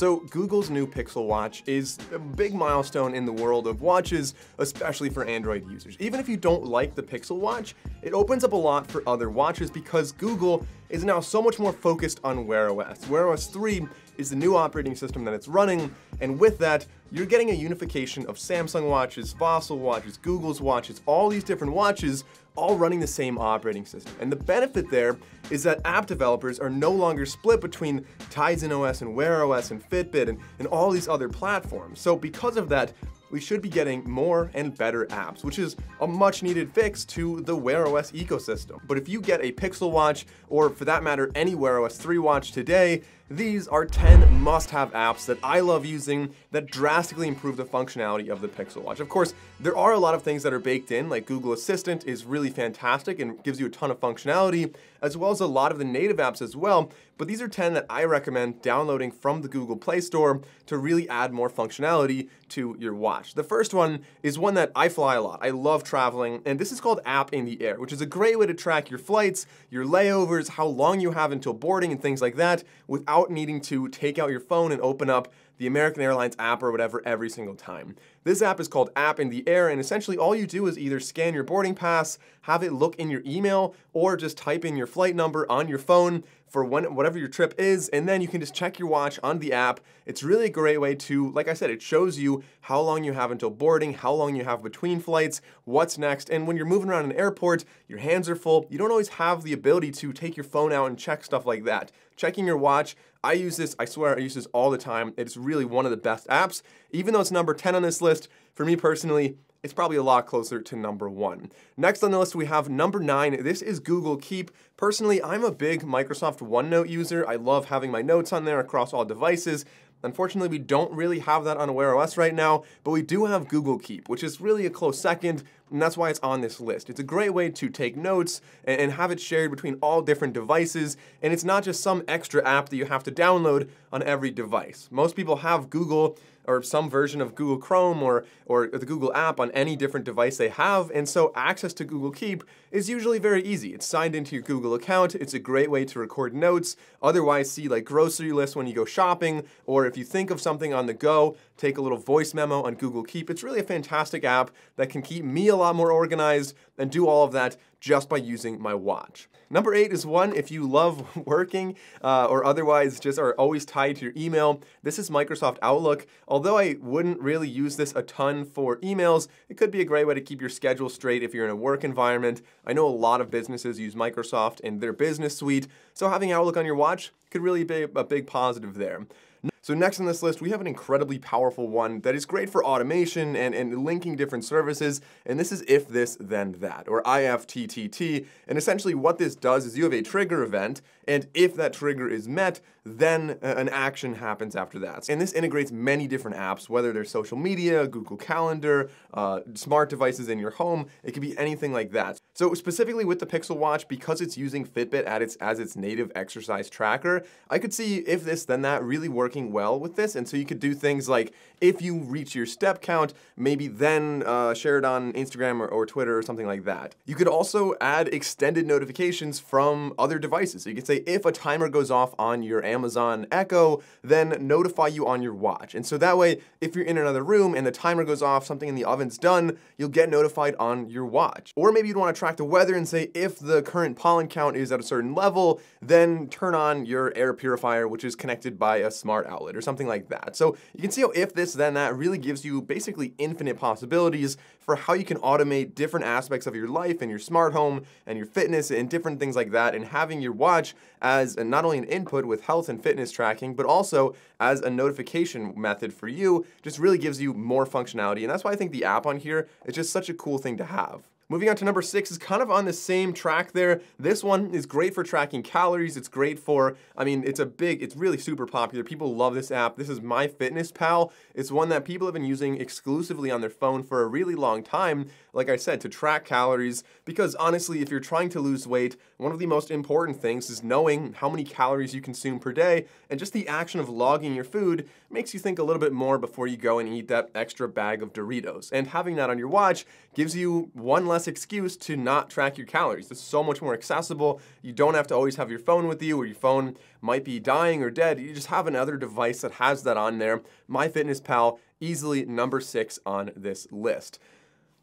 So Google's new Pixel Watch is a big milestone in the world of watches, especially for Android users. Even if you don't like the Pixel Watch, it opens up a lot for other watches because Google is now so much more focused on Wear OS. Wear OS 3 is the new operating system that it's running, and with that, you're getting a unification of Samsung watches, Fossil watches, Google's watches, all these different watches all running the same operating system. And the benefit there is that app developers are no longer split between Tizen OS and Wear OS and Fitbit and, and all these other platforms. So because of that, we should be getting more and better apps, which is a much needed fix to the Wear OS ecosystem. But if you get a Pixel Watch, or for that matter, any Wear OS 3 watch today, these are 10 must-have apps that I love using that drastically improve the functionality of the Pixel Watch. Of course, there are a lot of things that are baked in, like Google Assistant is really fantastic and gives you a ton of functionality, as well as a lot of the native apps as well, but these are 10 that I recommend downloading from the Google Play Store to really add more functionality to your watch. The first one is one that I fly a lot. I love traveling, and this is called App in the Air, which is a great way to track your flights, your layovers, how long you have until boarding and things like that without without needing to take out your phone and open up the American Airlines app or whatever every single time. This app is called App in the Air, and essentially all you do is either scan your boarding pass, have it look in your email, or just type in your flight number on your phone for when, whatever your trip is, and then you can just check your watch on the app. It's really a great way to, like I said, it shows you how long you have until boarding, how long you have between flights, what's next, and when you're moving around an airport, your hands are full, you don't always have the ability to take your phone out and check stuff like that. Checking your watch, I use this, I swear I use this all the time. It's really one of the best apps. Even though it's number 10 on this list, for me personally, it's probably a lot closer to number one. Next on the list, we have number nine. This is Google Keep. Personally, I'm a big Microsoft OneNote user. I love having my notes on there across all devices. Unfortunately, we don't really have that on Wear OS right now, but we do have Google Keep, which is really a close second, and that's why it's on this list. It's a great way to take notes and have it shared between all different devices, and it's not just some extra app that you have to download on every device. Most people have Google or some version of Google Chrome or, or the Google app on any different device they have, and so access to Google Keep is usually very easy. It's signed into your Google account, it's a great way to record notes, otherwise see like grocery lists when you go shopping, or if you think of something on the go, take a little voice memo on Google Keep. It's really a fantastic app that can keep me a lot more organized and do all of that just by using my watch. Number eight is one, if you love working uh, or otherwise just are always tied to your email, this is Microsoft Outlook. Although I wouldn't really use this a ton for emails, it could be a great way to keep your schedule straight if you're in a work environment. I know a lot of businesses use Microsoft in their business suite, so having Outlook on your watch could really be a big positive there. So next on this list, we have an incredibly powerful one that is great for automation and, and linking different services, and this is if this then that, or IFTTT, and essentially what this does is you have a trigger event, and if that trigger is met, then an action happens after that. And this integrates many different apps, whether they're social media, Google Calendar, uh, smart devices in your home, it could be anything like that. So specifically with the Pixel Watch, because it's using Fitbit as its, as its native exercise tracker, I could see if this then that really working well with this. And so you could do things like if you reach your step count, maybe then uh, share it on Instagram or, or Twitter or something like that. You could also add extended notifications from other devices. So you could say if a timer goes off on your Amazon Echo, then notify you on your watch. And so that way, if you're in another room and the timer goes off, something in the oven's done, you'll get notified on your watch. Or maybe you'd want to track the weather and say if the current pollen count is at a certain level, then turn on your air purifier, which is connected by a smart outlet or something like that. So you can see how if this then that really gives you basically infinite possibilities for how you can automate different aspects of your life and your smart home and your fitness and different things like that and having your watch as not only an input with health and fitness tracking, but also as a notification method for you, just really gives you more functionality. And that's why I think the app on here is just such a cool thing to have. Moving on to number six is kind of on the same track there. This one is great for tracking calories. It's great for, I mean, it's a big, it's really super popular. People love this app. This is MyFitnessPal. It's one that people have been using exclusively on their phone for a really long time, like I said, to track calories. Because honestly, if you're trying to lose weight, one of the most important things is knowing how many calories you consume per day. And just the action of logging your food makes you think a little bit more before you go and eat that extra bag of Doritos. And having that on your watch gives you one less less excuse to not track your calories. It's so much more accessible. You don't have to always have your phone with you or your phone might be dying or dead. You just have another device that has that on there. MyFitnessPal, easily number six on this list.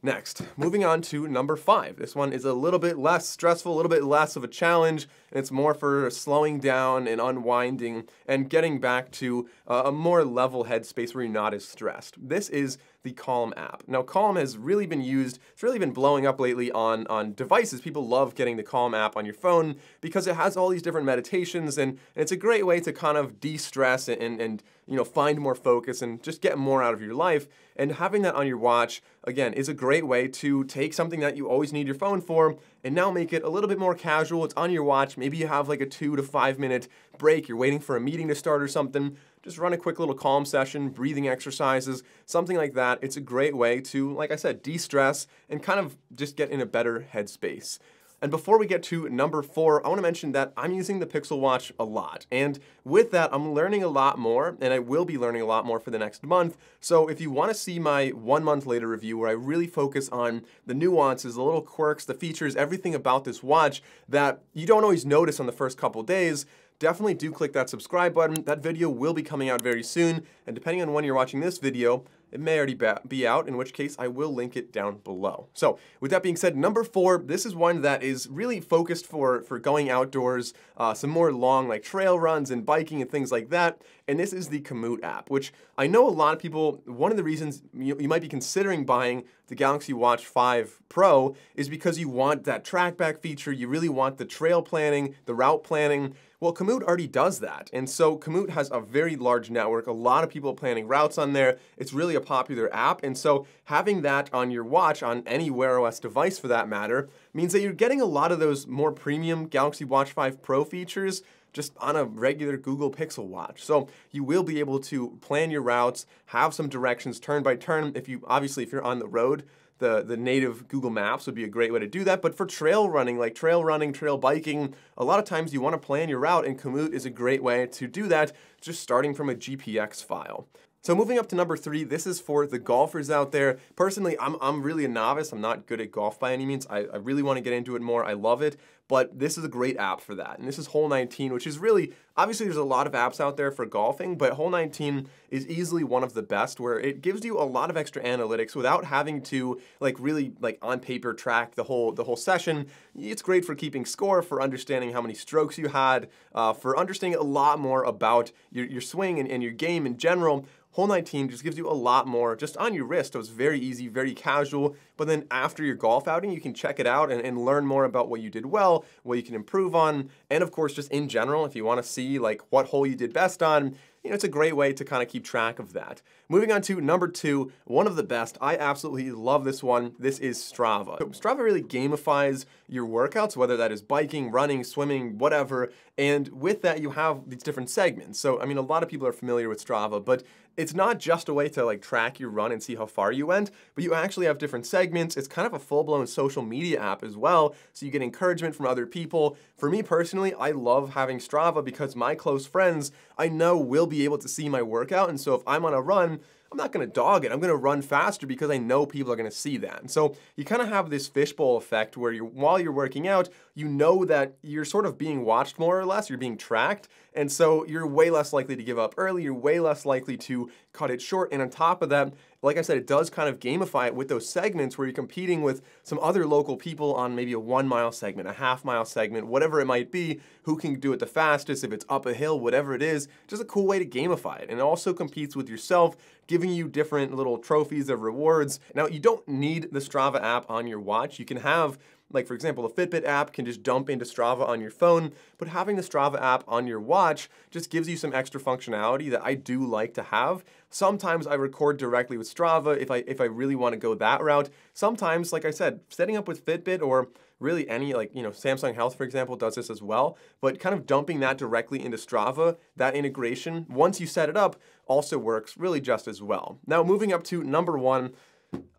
Next, moving on to number five. This one is a little bit less stressful, a little bit less of a challenge, and it's more for slowing down and unwinding and getting back to uh, a more level headspace where you're not as stressed. This is the Calm app. Now, Calm has really been used, it's really been blowing up lately on, on devices. People love getting the Calm app on your phone because it has all these different meditations and, and it's a great way to kind of de-stress and, and you know, find more focus and just get more out of your life. And having that on your watch, again, is a great way to take something that you always need your phone for and now make it a little bit more casual. It's on your watch. Maybe you have like a two to five minute break. You're waiting for a meeting to start or something just run a quick little calm session, breathing exercises, something like that. It's a great way to, like I said, de stress and kind of just get in a better headspace. And before we get to number four, I want to mention that I'm using the Pixel Watch a lot. And with that, I'm learning a lot more, and I will be learning a lot more for the next month. So if you want to see my one month later review where I really focus on the nuances, the little quirks, the features, everything about this watch that you don't always notice on the first couple days, definitely do click that subscribe button. That video will be coming out very soon, and depending on when you're watching this video, it may already be out, in which case I will link it down below. So with that being said, number four, this is one that is really focused for, for going outdoors, uh, some more long like trail runs and biking and things like that. And this is the Komoot app, which I know a lot of people, one of the reasons you, you might be considering buying the Galaxy Watch 5 Pro is because you want that trackback feature, you really want the trail planning, the route planning, well, Komoot already does that. And so Komoot has a very large network, a lot of people planning routes on there. It's really a popular app. And so having that on your watch, on any Wear OS device for that matter, means that you're getting a lot of those more premium Galaxy Watch 5 Pro features just on a regular Google Pixel watch. So you will be able to plan your routes, have some directions turn by turn. If you obviously if you're on the road, the, the native Google Maps would be a great way to do that. But for trail running, like trail running, trail biking, a lot of times you want to plan your route, and Komoot is a great way to do that, just starting from a GPX file. So moving up to number three, this is for the golfers out there. Personally, I'm, I'm really a novice. I'm not good at golf by any means. I, I really want to get into it more. I love it, but this is a great app for that. And this is Hole 19, which is really, obviously there's a lot of apps out there for golfing, but Hole 19 is easily one of the best where it gives you a lot of extra analytics without having to like really like on paper track the whole, the whole session. It's great for keeping score, for understanding how many strokes you had, uh, for understanding a lot more about your, your swing and, and your game in general. Hole 19 just gives you a lot more just on your wrist. So it's very easy, very casual. But then after your golf outing, you can check it out and, and learn more about what you did well, what you can improve on, and of course, just in general, if you want to see like what hole you did best on, you know, it's a great way to kind of keep track of that. Moving on to number two, one of the best. I absolutely love this one. This is Strava. So Strava really gamifies your workouts, whether that is biking, running, swimming, whatever. And with that, you have these different segments. So, I mean, a lot of people are familiar with Strava, but it's not just a way to like track your run and see how far you went, but you actually have different segments. It's kind of a full-blown social media app as well, so you get encouragement from other people. For me personally, I love having Strava because my close friends I know will be able to see my workout, and so if I'm on a run, I'm not going to dog it. I'm going to run faster because I know people are going to see that. And so you kind of have this fishbowl effect where you while you're working out, you know that you're sort of being watched more or less, you're being tracked, and so you're way less likely to give up early, you're way less likely to cut it short. And on top of that, like I said, it does kind of gamify it with those segments where you're competing with some other local people on maybe a one mile segment, a half mile segment, whatever it might be, who can do it the fastest, if it's up a hill, whatever it is. Just a cool way to gamify it. And it also competes with yourself, giving you different little trophies of rewards. Now, you don't need the Strava app on your watch. You can have like for example, the Fitbit app can just dump into Strava on your phone, but having the Strava app on your watch just gives you some extra functionality that I do like to have. Sometimes I record directly with Strava if I if I really want to go that route. Sometimes, like I said, setting up with Fitbit or really any like you know Samsung Health for example does this as well but kind of dumping that directly into Strava that integration once you set it up also works really just as well now moving up to number one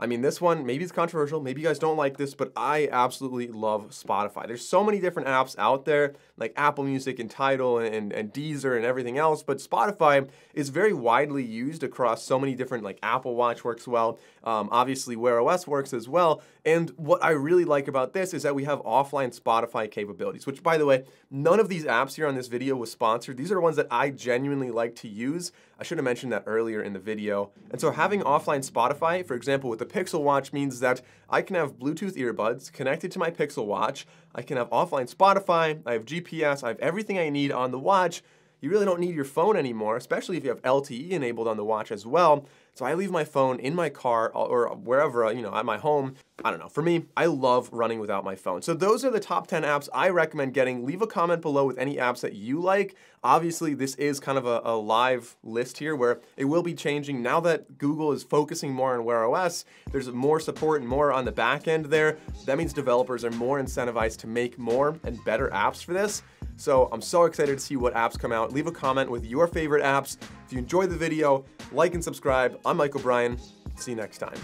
I mean, this one, maybe it's controversial, maybe you guys don't like this, but I absolutely love Spotify. There's so many different apps out there, like Apple Music and Tidal and, and Deezer and everything else, but Spotify is very widely used across so many different, like Apple Watch works well, um, obviously Wear OS works as well, and what I really like about this is that we have offline Spotify capabilities, which by the way, none of these apps here on this video was sponsored. These are ones that I genuinely like to use. I should have mentioned that earlier in the video. And so having offline Spotify, for example, with the Pixel Watch means that I can have Bluetooth earbuds connected to my Pixel Watch. I can have offline Spotify, I have GPS, I have everything I need on the watch. You really don't need your phone anymore, especially if you have LTE enabled on the watch as well. So I leave my phone in my car uh, or wherever, you know, at my home. I don't know. For me, I love running without my phone. So those are the top 10 apps I recommend getting. Leave a comment below with any apps that you like. Obviously, this is kind of a, a live list here where it will be changing now that Google is focusing more on Wear OS. There's more support and more on the back end there. That means developers are more incentivized to make more and better apps for this. So I'm so excited to see what apps come out. Leave a comment with your favorite apps. If you enjoyed the video, like and subscribe. I'm Mike O'Brien. See you next time.